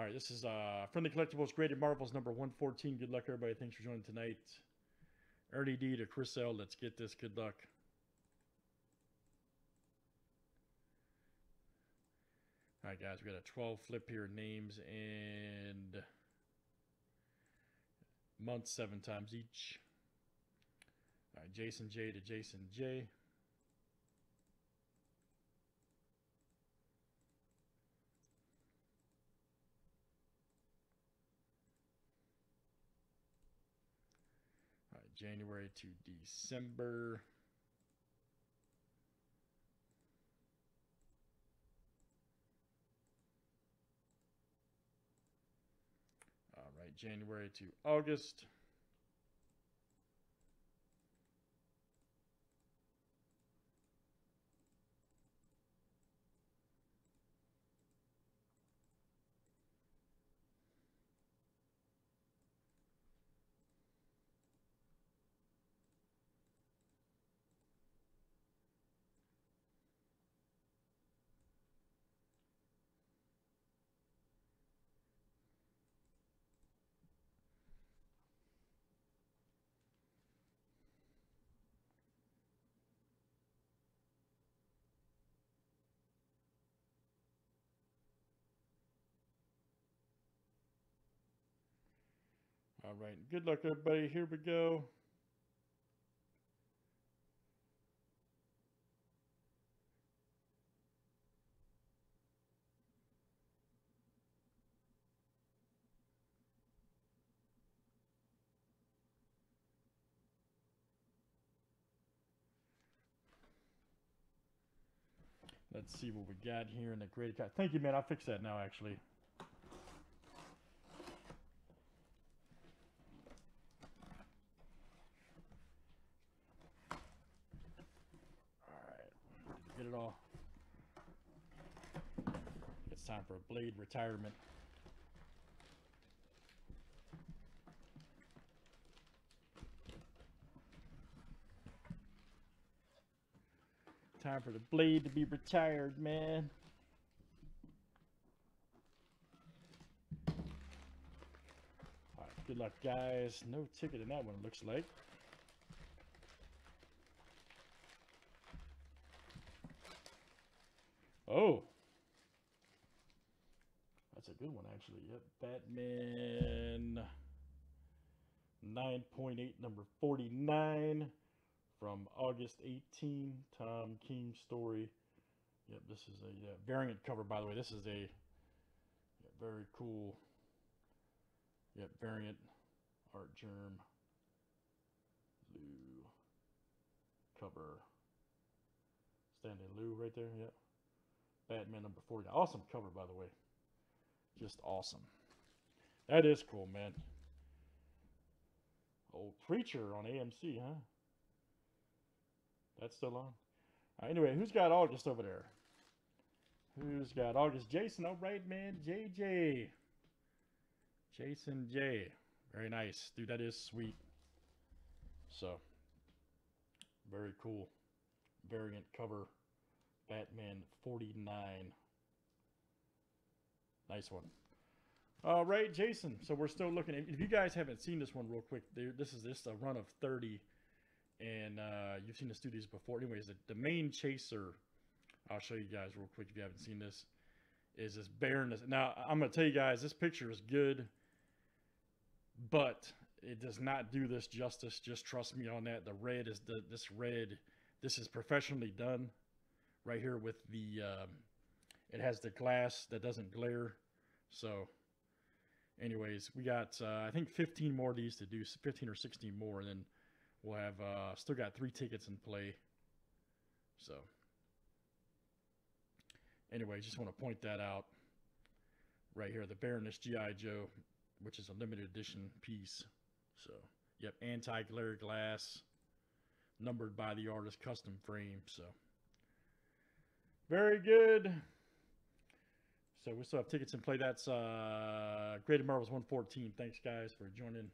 All right, this is uh, Friendly Collectibles Graded Marvels number 114. Good luck, everybody. Thanks for joining tonight. Ernie D to Chris L. Let's get this. Good luck. All right, guys, we got a 12 flip here. Names and months seven times each. All right, Jason J to Jason J. January to December. All right, January to August. All right, good luck, everybody. Here we go. Let's see what we got here in the graded card. Thank you, man. I'll fix that now, actually. All right, get it all. It's time for a blade retirement. Time for the blade to be retired, man. All right, good luck, guys. No ticket in that one, looks like. Oh. That's a good one, actually. Yep. Batman 9.8, number 49 from August 18. Tom King story. Yep, this is a yeah, variant cover, by the way. This is a yeah, very cool yep, variant art germ Lau cover. Stanley Lau right there, yep. Batman number 49. Awesome cover, by the way. Just awesome. That is cool, man. Old Preacher on AMC, huh? That's still on? Right, anyway, who's got August over there? Who's got August? Jason, all right, man. JJ. Jason J. Very nice. Dude, that is sweet. So, very cool. Variant cover. Batman 49. Nice one. All right, Jason. So we're still looking. If you guys haven't seen this one real quick, this is just a run of 30. And uh, you've seen us do these before. Anyways, the, the main chaser, I'll show you guys real quick if you haven't seen this, is this Baroness. Now, I'm going to tell you guys, this picture is good, but it does not do this justice. Just trust me on that. The red is the this red. This is professionally done right here with the um, it has the glass that doesn't glare. So anyways we got uh, I think 15 more of these to do 15 or 16 more and then we'll have uh, still got three tickets in play. So anyway just want to point that out. Right here the Baroness G.I. Joe which is a limited edition piece. So yep anti-glare glass numbered by the artist custom frame so. Very good. So we still have tickets in play. That's uh, Graded Marvels 114. Thanks, guys, for joining.